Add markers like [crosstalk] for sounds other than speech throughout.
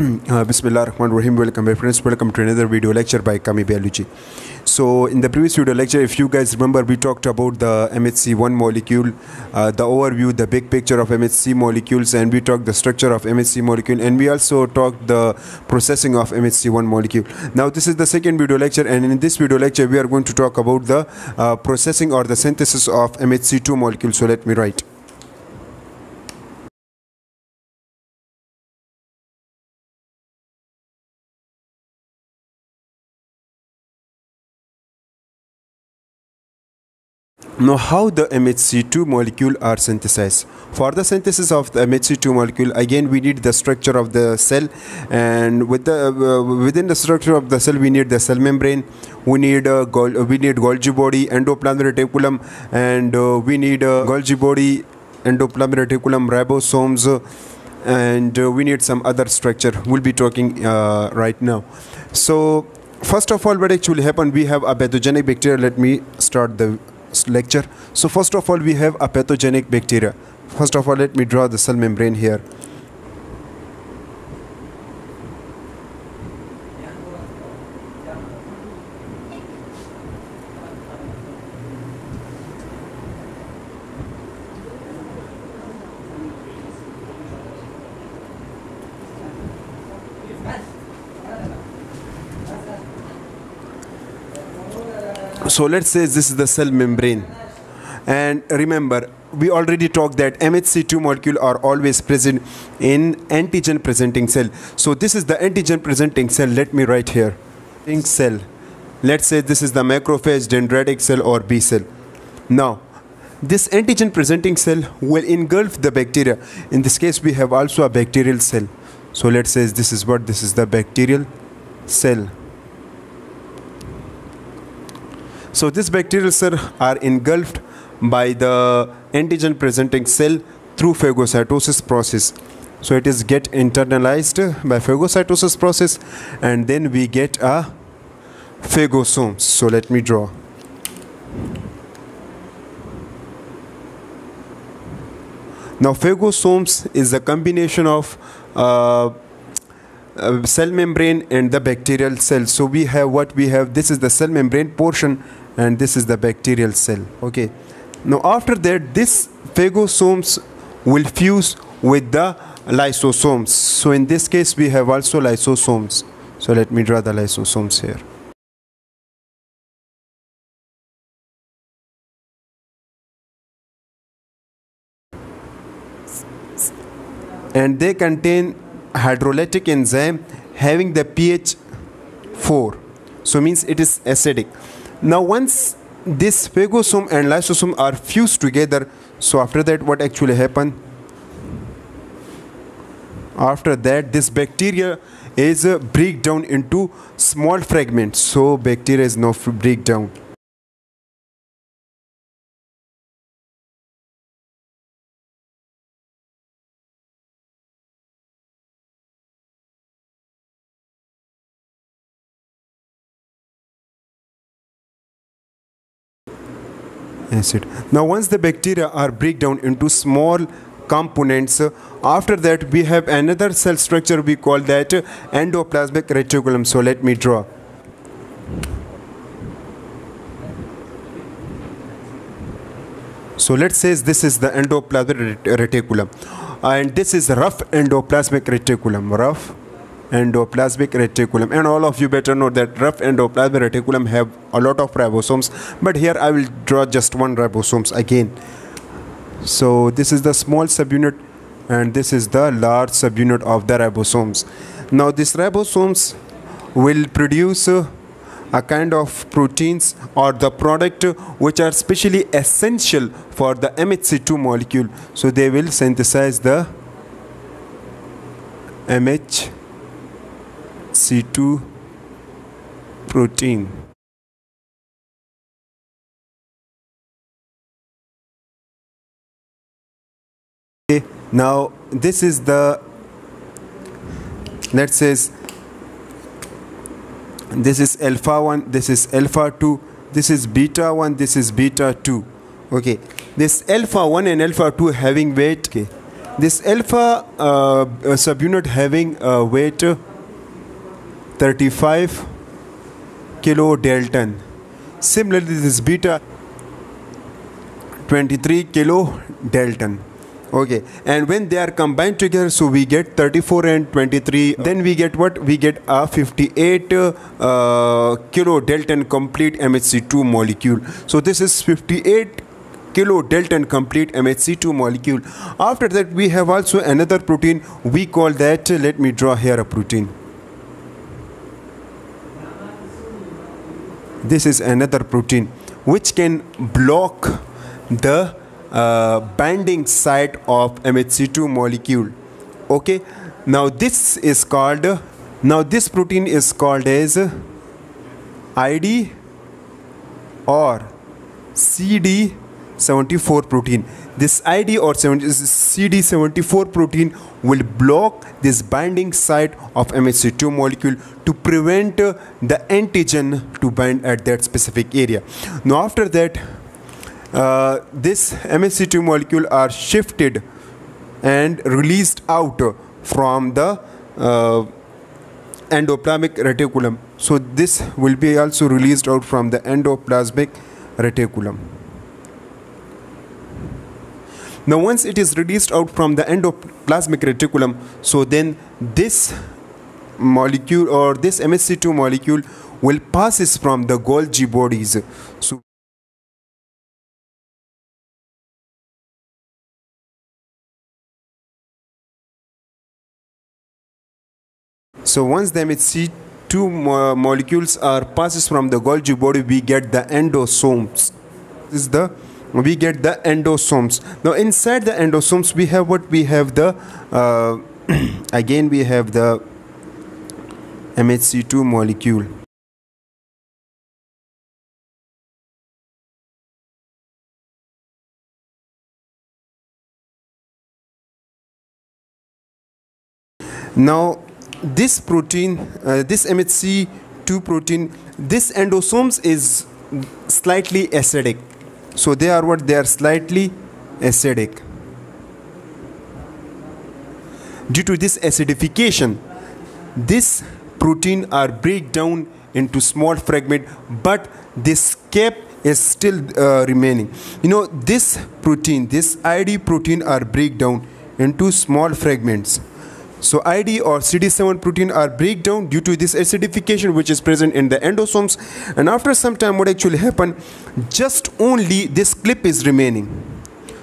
Uh, Bismillah Rahman Rahim. Welcome, my friends. Welcome to another video lecture by Kami Biology. So, in the previous video lecture, if you guys remember, we talked about the MHC1 molecule, uh, the overview, the big picture of MHC molecules, and we talked the structure of MHC molecule, and we also talked the processing of MHC1 molecule. Now, this is the second video lecture, and in this video lecture, we are going to talk about the uh, processing or the synthesis of MHC2 molecule. So, let me write. Now, how the MHC2 molecule are synthesized? For the synthesis of the MHC2 molecule, again we need the structure of the cell, and with the uh, within the structure of the cell, we need the cell membrane. We need a we need Golgi body, endoplasmic reticulum, and uh, we need a Golgi body, endoplasmic reticulum, ribosomes, uh, and uh, we need some other structure. We'll be talking uh, right now. So, first of all, what actually happened? We have a pathogenic bacteria. Let me start the lecture. So first of all we have a pathogenic bacteria. First of all let me draw the cell membrane here. So let's say this is the cell membrane. And remember, we already talked that MHC2 molecule are always present in antigen presenting cell. So this is the antigen presenting cell. Let me write here. Presenting Cell. Let's say this is the macrophage, dendritic cell, or B cell. Now, this antigen presenting cell will engulf the bacteria. In this case, we have also a bacterial cell. So let's say this is what this is the bacterial cell. So these bacterial cell are engulfed by the antigen presenting cell through phagocytosis process. So it is get internalized by phagocytosis process and then we get a phagosome. So let me draw. Now phagosomes is a combination of uh, uh, cell membrane and the bacterial cell. So we have what we have this is the cell membrane portion and this is the bacterial cell. Okay. Now after that this phagosomes will fuse with the lysosomes. So in this case we have also lysosomes. So let me draw the lysosomes here. And they contain hydrolytic enzyme having the pH 4 so means it is acidic. Now once this phagosome and lysosome are fused together so after that what actually happen? After that this bacteria is uh, break down into small fragments. So bacteria is now break down acid. Now, once the bacteria are break down into small components, after that we have another cell structure we call that endoplasmic reticulum. So let me draw. So let's say this is the endoplasmic reticulum, and this is rough endoplasmic reticulum. Rough endoplasmic reticulum, and all of you better know that rough endoplasmic reticulum have a lot of ribosomes. But here I will draw just one ribosomes again. So this is the small subunit, and this is the large subunit of the ribosomes. Now these ribosomes will produce. uh, a kind of proteins or the product which are specially essential for the MHC2 molecule. So they will synthesize the MHC2 protein. Okay, now this is the let's say this is alpha 1 this is alpha 2 this is beta 1 this is beta 2 okay this alpha 1 and alpha 2 having weight okay this alpha uh, subunit having a weight 35 kilo dalton. Similarly this beta 23 kilo dalton. Okay and when they are combined together so we get 34 and 23 then we get what? We get a 58 uh, kilo dalton complete mhc2 molecule. So this is 58 kilo dalton complete mhc2 molecule. After that we have also another protein. We call that let me draw here a protein this is another protein which can block the uh, binding site of MHC2 molecule. Okay? Now this is called now this protein is called as ID or CD74 protein this ID or CD74 protein will block this binding site of MHC2 molecule to prevent the antigen to bind at that specific area now after that uh, this MHC2 molecule are shifted and released out from the uh, endoplasmic reticulum. So this will be also released out from the endoplasmic reticulum. Now once it is released out from the endoplasmic reticulum, so then this molecule or this msc2 molecule will passes from the Golgi bodies. So So once the MHC2 mo molecules are passes from the Golgi body, we get the endosomes. This is the we get the endosomes. Now inside the endosomes, we have what we have the uh, [clears throat] again we have the MHC2 molecule. Now this protein, uh, this MHC2 protein, this endosomes is slightly acidic. So they are what? They are slightly acidic. Due to this acidification, this protein are break down into small fragment, but this cap is still uh, remaining. You know, this protein, this ID protein are break down into small fragments so ID or CD7 protein are breakdown due to this acidification which is present in the endosomes and after some time what actually happen just only this clip is remaining.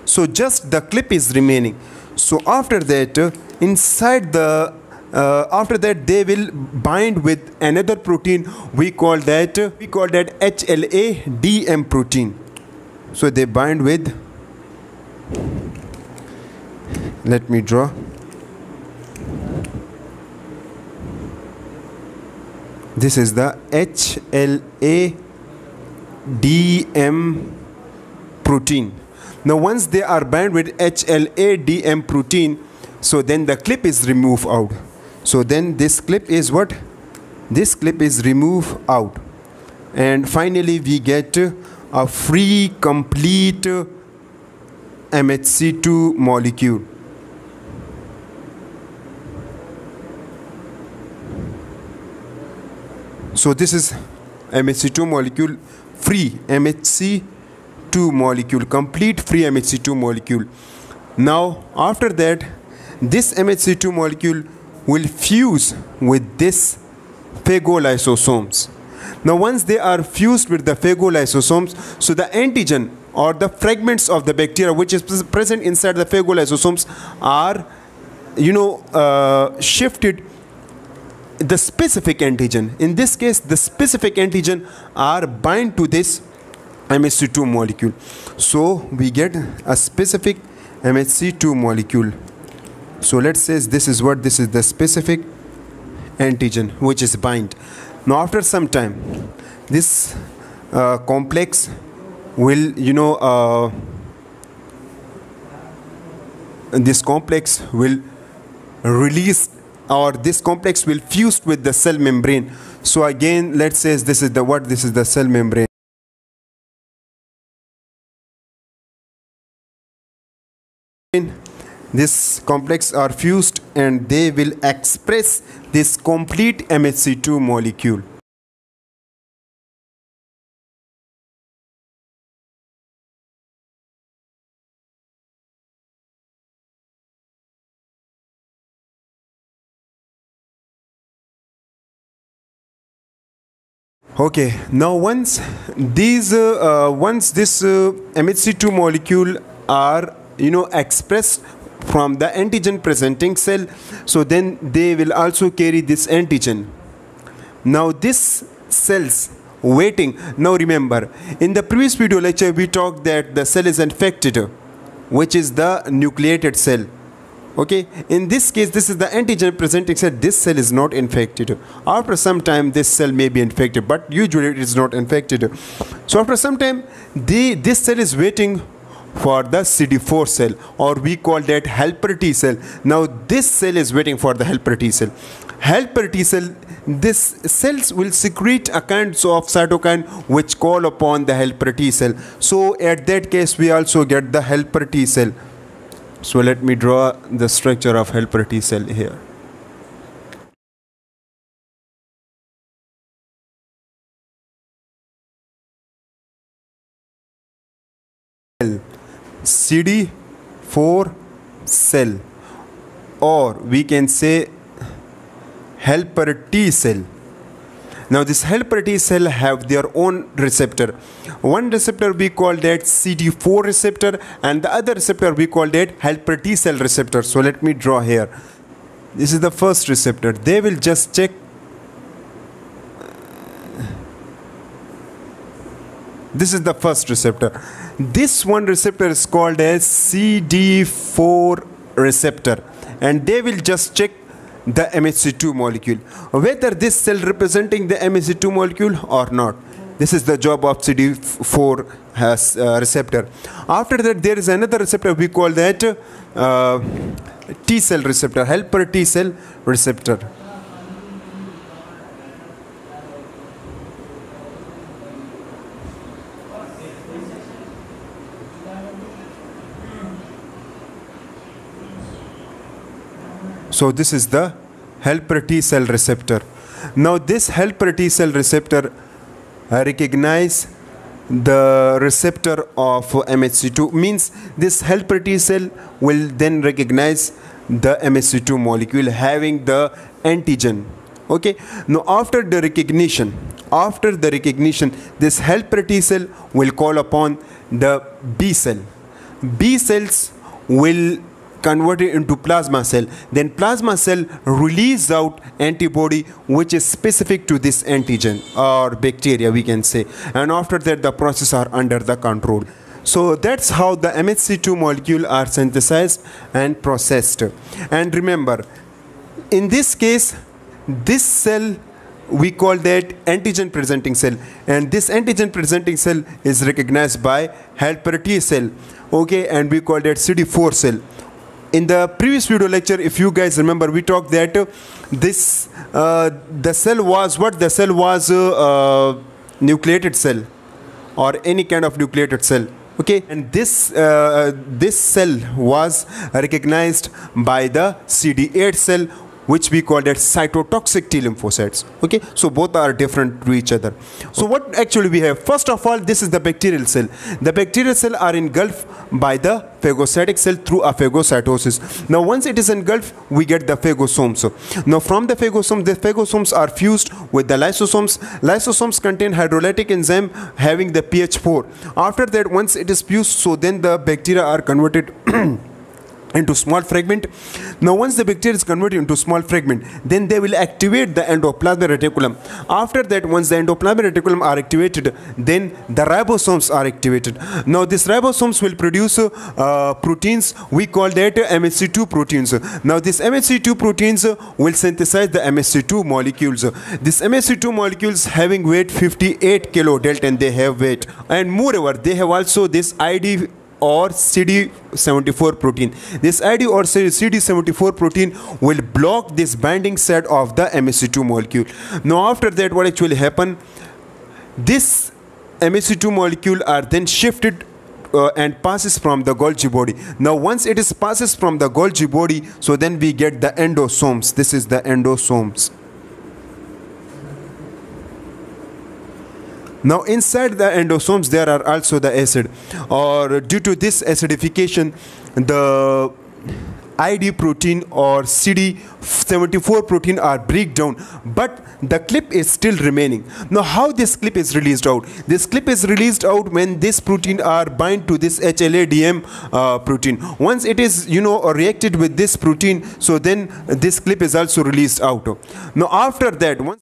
So just the clip is remaining. So after that uh, inside the uh, after that they will bind with another protein we call that uh, we call that HLA DM protein. So they bind with let me draw this is the HLA-DM protein. Now once they are bound with HLA-DM protein, so then the clip is removed out. So then this clip is what? This clip is removed out. And finally we get a free complete MHC2 molecule. So this is MHC2 molecule free MHC2 molecule complete free MHC2 molecule. Now after that this MHC2 molecule will fuse with this phagolysosomes. Now once they are fused with the phagolysosomes so the antigen or the fragments of the bacteria which is present inside the phagolysosomes are you know uh, shifted the specific antigen. In this case, the specific antigen are bind to this MHC2 molecule. So we get a specific MHC2 molecule. So let's say this is what this is the specific antigen which is bind. Now after some time, this uh, complex will you know uh, this complex will release or this complex will fuse with the cell membrane. So again, let's say this is the what? This is the cell membrane. this complex are fused and they will express this complete MHC2 molecule. Okay now once these uh, uh, once this uh, MHC2 molecule are you know expressed from the antigen presenting cell so then they will also carry this antigen. Now this cells waiting. Now remember in the previous video lecture we talked that the cell is infected which is the nucleated cell okay in this case this is the antigen presenting cell this cell is not infected after some time this cell may be infected but usually it is not infected so after some time the this cell is waiting for the CD4 cell or we call that helper T cell. Now this cell is waiting for the helper T cell. Helper T cell, this cells will secrete a kind of cytokine which call upon the helper T cell. So at that case we also get the helper T cell. So let me draw the structure of helper T cell here. CD4 cell or we can say helper T cell now this helper T cell have their own receptor. One receptor we call that CD4 receptor and the other receptor we call that helper T cell receptor. So let me draw here. This is the first receptor. They will just check this is the first receptor this one receptor is called as cd4 receptor and they will just check the MHC2 molecule. Whether this cell representing the MHC2 molecule or not this is the job of CD4 has uh, receptor. After that there is another receptor we call that uh, T cell receptor helper T cell receptor So this is the helper T cell receptor. Now this helper T cell receptor recognize the receptor of MHC2 means this helper T cell will then recognize the MHC2 molecule having the antigen. Okay? Now after the recognition after the recognition this helper T cell will call upon the B cell. B cells will converted into plasma cell. Then plasma cell release out antibody which is specific to this antigen or bacteria we can say. And after that the process are under the control. So that's how the MHC2 molecule are synthesized and processed. And remember in this case this cell we call that antigen presenting cell. And this antigen presenting cell is recognized by helper T cell. Okay and we call that CD4 cell in the previous video lecture if you guys remember we talked that this uh, the cell was what the cell was uh, nucleated cell or any kind of nucleated cell okay? And this uh, this cell was recognized by the CD8 cell which we call that cytotoxic T lymphocytes. Okay, so both are different to each other. So what actually we have? First of all, this is the bacterial cell. The bacterial cell are engulfed by the phagocytic cell through a phagocytosis. Now once it is engulfed, we get the phagosomes. So now from the phagosomes, the phagosomes are fused with the lysosomes. Lysosomes contain hydrolytic enzyme having the pH 4. After that, once it is fused, so then the bacteria are converted [clears throat] into small fragment. Now once the bacteria is converted into small fragment then they will activate the endoplasmic reticulum. After that once the endoplasmic reticulum are activated then the ribosomes are activated. Now these ribosomes will produce uh, proteins. We call that MHC2 proteins. Now these MHC2 proteins will synthesize the MHC2 molecules. These MHC2 molecules having weight 58 kilo kilodalton they have weight. And moreover they have also this ID or CD74 protein. This ID or CD74 protein will block this binding site of the MHC2 molecule. Now after that what actually happen? This MHC2 molecule are then shifted uh, and passes from the Golgi body. Now once it is passes from the Golgi body, so then we get the endosomes. This is the endosomes. Now inside the endosomes there are also the acid or due to this acidification the ID protein or CD74 protein are break down but the clip is still remaining. Now how this clip is released out? This clip is released out when this protein are bind to this HLA-DM uh, protein. Once it is you know reacted with this protein so then this clip is also released out. Now after that once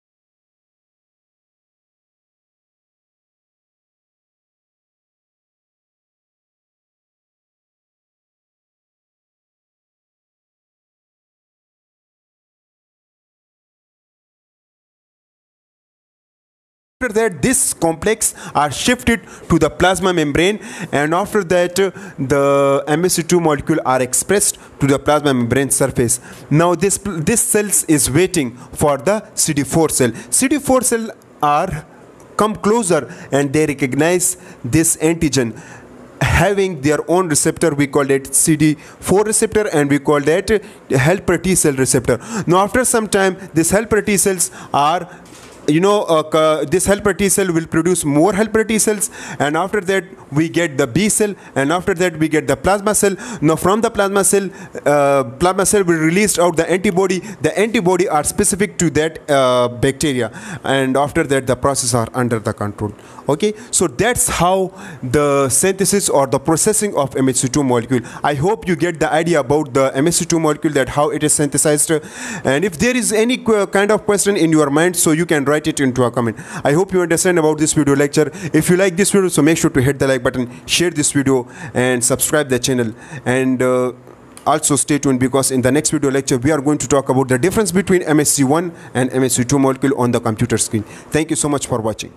after that this complex are shifted to the plasma membrane and after that the MSC2 molecule are expressed to the plasma membrane surface. Now this this cells is waiting for the CD4 cell. CD4 cell are come closer and they recognize this antigen having their own receptor. We call it cd4 receptor and we call that helper t cell receptor. Now after some time these helper t cells are you know uh, this helper T cell will produce more helper T cells and after that we get the B cell and after that we get the plasma cell. Now from the plasma cell uh, plasma cell will release out the antibody. The antibody are specific to that uh, bacteria and after that the process are under the control. Okay? So that's how the synthesis or the processing of MHC2 molecule. I hope you get the idea about the MHC2 molecule that how it is synthesized. And if there is any kind of question in your mind so you can write write it into a comment i hope you understand about this video lecture if you like this video so make sure to hit the like button share this video and subscribe the channel and uh, also stay tuned because in the next video lecture we are going to talk about the difference between MSC1 and MSC2 molecule on the computer screen. Thank you so much for watching.